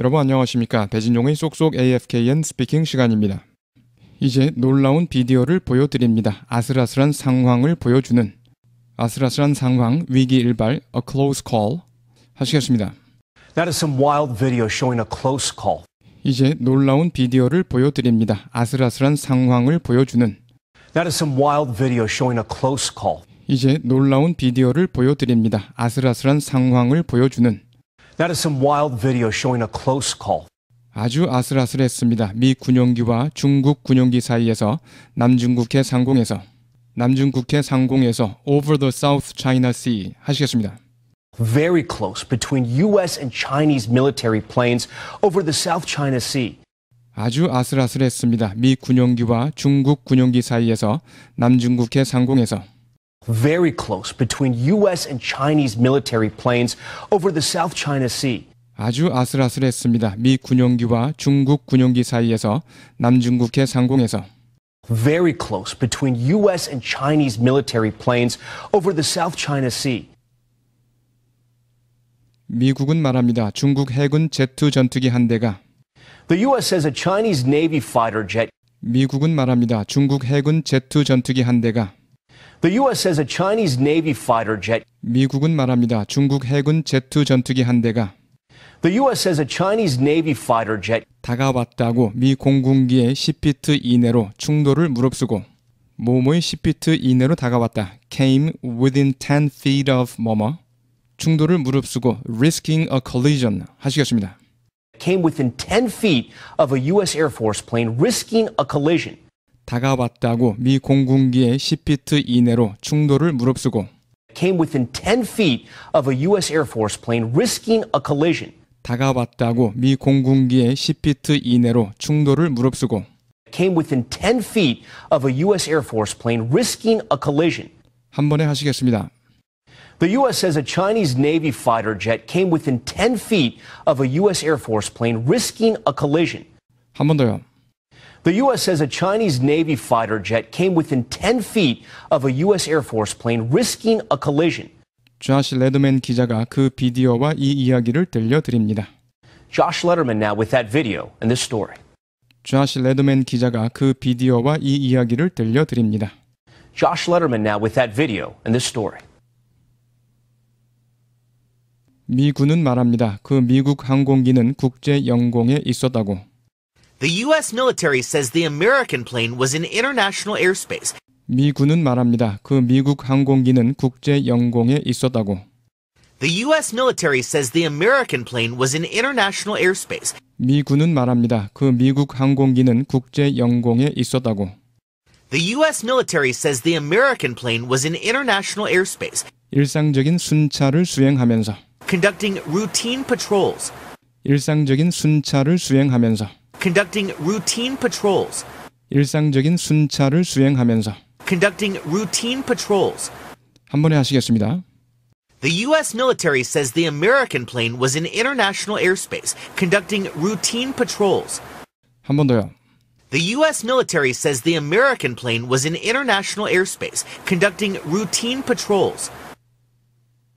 여러분 안녕하십니까. 배진용의 쏙쏙 AFKN 스피킹 시간입니다. 이제 놀라운 비디오를 보여드립니다. 아슬아슬한 상황을 보여주는 아슬아슬한 상황 위기 일발 A Close Call 하시겠습니다. That is some wild video showing a close call. 이제 놀라운 비디오를 보여드립니다. 아슬아슬한 상황을 보여주는 That is some wild video showing a close call. 이제 놀라운 비디오를 보여드립니다. 아슬아슬한 상황을 보여주는 That is some wild video showing a close call. 아주 아슬아슬했습니다. 미 군용기와 중국 군용기 사이에서 남중국해 상공에서 남중국해 상공에서 over the South China Sea 하시겠습니다. Very close between U.S. and Chinese military planes over the South China Sea. 아주 아슬아슬했습니다. 미 군용기와 중국 군용기 사이에서 남중국해 상공에서 Very close between U.S. and Chinese military planes over the South China Sea. 아주 아슬아슬했습니다. 미 군용기와 중국 군용기 사이에서 남중국해 상공에서 Very close between U.S. and Chinese military planes over the South China Sea. 미국은 말합니다. 중국 해군 제트 전투기 한 대가 The U.S. says a Chinese Navy fighter jet. 미국은 말합니다. 중국 해군 제트 전투기 한 대가 The U.S. says a Chinese Navy fighter jet. 미국은 말합니다. 중국 해군 제트 전투기 한 대가 The U.S. says a Chinese Navy fighter jet 다가왔다고 미 공군기의 10피트 이내로 충돌을 무릅쓰고 모모의 10피트 이내로 다가왔다. came within 10 feet of 뭐뭐 충돌을 무릅쓰고 risking a collision 하시겠습니다. came within 10 feet of a U.S. Air Force plane, risking a collision. 다가왔다고 미 공군기의 10피트 이내로 충돌을 무릅쓰고 Came within 10 feet of a U.S. Air Force plane, risking a collision. 다가왔다고 미 공군기의 10피트 이내로 충돌을 무릅쓰고 Came within 10 feet of a U.S. Air Force plane, risking a collision. 한 번에 하시겠습니다. The U.S. says a Chinese Navy fighter jet came within 10 feet of a U.S. Air Force plane, risking a collision. 한 번 더요. The U.S. says a Chinese Navy fighter jet came within 10 feet of a U.S. Air Force plane, risking a collision. 조시 레드맨 기자가 그 비디오와 이 이야기를 들려드립니다. Josh Letterman now with that video and this story. 조시 레드맨 기자가 그 비디오와 이 이야기를 들려드립니다. Josh Letterman now with that video and this story. 미군은 말합니다. 그 미국 항공기는 국제 영공에 있었다고. The U.S. military says the American plane was in international airspace. 미군은 말합니다. 그 미국 항공기는 국제 영공에 있었다고. The U.S. military says the American plane was in international airspace. 미군은 말합니다. 그 미국 항공기는 국제 영공에 있었다고. The U.S. military says the American plane was in international airspace, 일상적인 순찰을 수행하면서 conducting routine patrols. 일상적인 순찰을 수행하면서 Conducting routine patrols. 일상적인 순찰을 수행하면서 Conducting routine patrols. 한 번에 하시겠습니다. The U.S. military says the American plane was in international airspace, conducting routine patrols. 한 번 더요. The U.S. military says the American plane was in international airspace, conducting routine patrols.